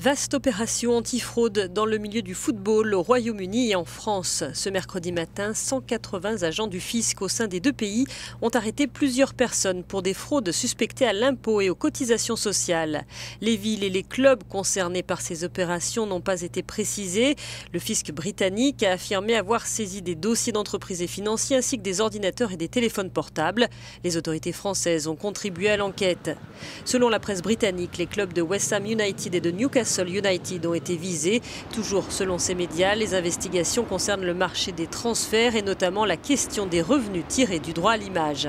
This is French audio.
Vaste opération antifraude dans le milieu du football au Royaume-Uni et en France. Ce mercredi matin, 180 agents du fisc au sein des deux pays ont arrêté plusieurs personnes pour des fraudes suspectées à l'impôt et aux cotisations sociales. Les villes et les clubs concernés par ces opérations n'ont pas été précisés. Le fisc britannique a affirmé avoir saisi des dossiers d'entreprises et financiers ainsi que des ordinateurs et des téléphones portables. Les autorités françaises ont contribué à l'enquête. Selon la presse britannique, les clubs de West Ham United et de Newcastle United ont été visés. Toujours selon ces médias, les investigations concernent le marché des transferts et notamment la question des revenus tirés du droit à l'image.